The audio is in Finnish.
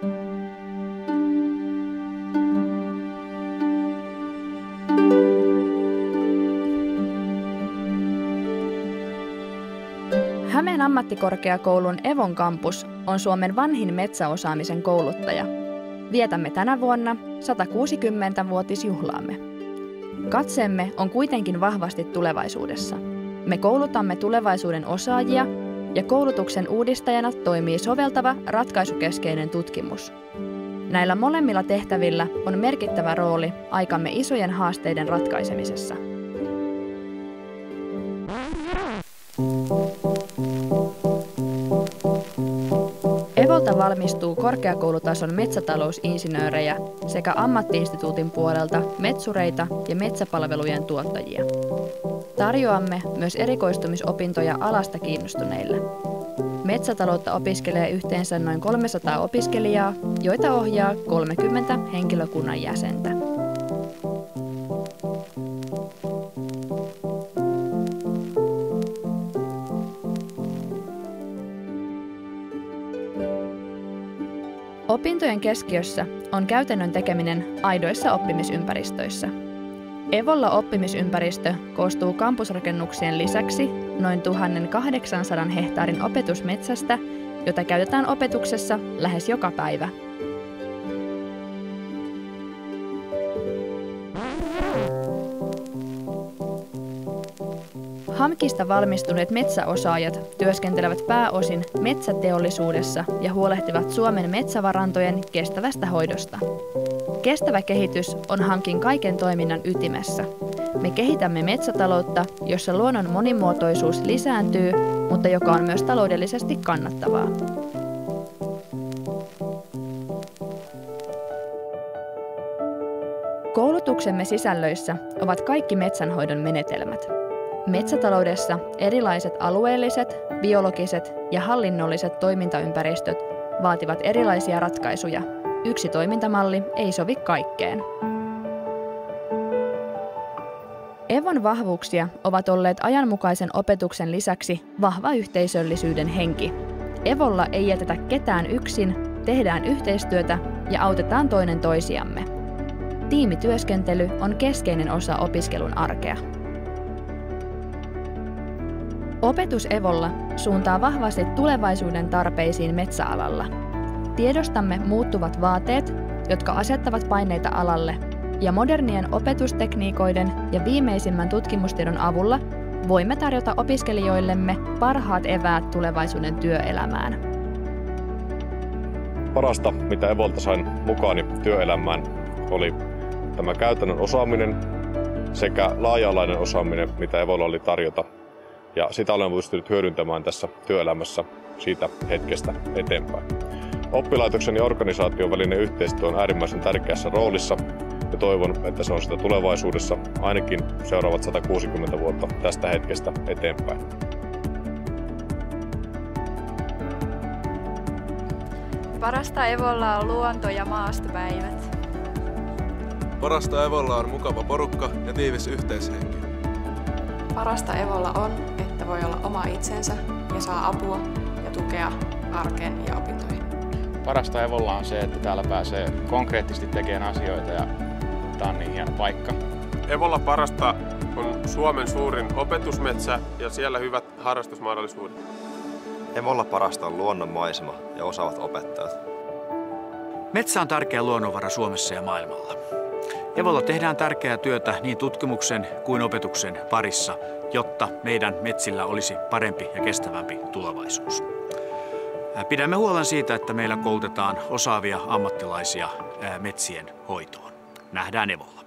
Hämeen ammattikorkeakoulun Evon kampus on Suomen vanhin metsäosaamisen kouluttaja. Vietämme tänä vuonna 160-vuotisjuhlaamme. Katseemme on kuitenkin vahvasti tulevaisuudessa. Me koulutamme tulevaisuuden osaajia ja koulutuksen uudistajana toimii soveltava ratkaisukeskeinen tutkimus. Näillä molemmilla tehtävillä on merkittävä rooli aikamme isojen haasteiden ratkaisemisessa. Evolta valmistuu korkeakoulutason metsätalousinsinöörejä sekä ammattiinstituutin puolelta metsureita ja metsäpalvelujen tuottajia. Tarjoamme myös erikoistumisopintoja alasta kiinnostuneille. Metsätaloutta opiskelee yhteensä noin 300 opiskelijaa, joita ohjaa 30 henkilökunnan jäsentä. Opintojen keskiössä on käytännön tekeminen aidoissa oppimisympäristöissä. Evolla oppimisympäristö koostuu kampusrakennuksien lisäksi noin 1800 hehtaarin opetusmetsästä, jota käytetään opetuksessa lähes joka päivä. Hamkista valmistuneet metsäosaajat työskentelevät pääosin metsäteollisuudessa ja huolehtivat Suomen metsävarantojen kestävästä hoidosta. Kestävä kehitys on Hamkin kaiken toiminnan ytimessä. Me kehitämme metsätaloutta, jossa luonnon monimuotoisuus lisääntyy, mutta joka on myös taloudellisesti kannattavaa. Koulutuksemme sisällöissä ovat kaikki metsänhoidon menetelmät – Metsätaloudessa erilaiset alueelliset, biologiset ja hallinnolliset toimintaympäristöt vaativat erilaisia ratkaisuja. Yksi toimintamalli ei sovi kaikkeen. Evon vahvuuksia ovat olleet ajanmukaisen opetuksen lisäksi vahva yhteisöllisyyden henki. Evolla ei jätetä ketään yksin, tehdään yhteistyötä ja autetaan toinen toisiamme. Tiimityöskentely on keskeinen osa opiskelun arkea. Opetus Evolla suuntaa vahvasti tulevaisuuden tarpeisiin metsäalalla. Tiedostamme muuttuvat vaateet, jotka asettavat paineita alalle, ja modernien opetustekniikoiden ja viimeisimmän tutkimustiedon avulla voimme tarjota opiskelijoillemme parhaat eväät tulevaisuuden työelämään. Parasta, mitä Evolta sain mukaani työelämään, oli tämä käytännön osaaminen sekä laaja-alainen osaaminen, mitä Evolla oli tarjota ja sitä olen pystynyt hyödyntämään tässä työelämässä siitä hetkestä eteenpäin. Oppilaitoksen ja organisaation välinen yhteistyö on äärimmäisen tärkeässä roolissa ja toivon, että se on sitä tulevaisuudessa ainakin seuraavat 160 vuotta tästä hetkestä eteenpäin. Parasta Evolla on luonto- ja maastopäivät. Parasta Evolla on mukava porukka ja tiivis yhteishenki. Parasta Evolla on, että voi olla oma itsensä ja saa apua ja tukea arkeen ja opintoihin. Parasta Evolla on se, että täällä pääsee konkreettisesti tekemään asioita ja tämä on niin hieno paikka. Evolla parasta on Suomen suurin opetusmetsä ja siellä hyvät harrastusmahdollisuudet. Evolla parasta on luonnon maisema ja osaavat opettajat. Metsä on tärkeä luonnonvara Suomessa ja maailmalla. Evolla tehdään tärkeää työtä niin tutkimuksen kuin opetuksen parissa, jotta meidän metsillä olisi parempi ja kestävämpi tulevaisuus. Pidämme huolen siitä, että meillä koulutetaan osaavia ammattilaisia metsien hoitoon. Nähdään Evolla.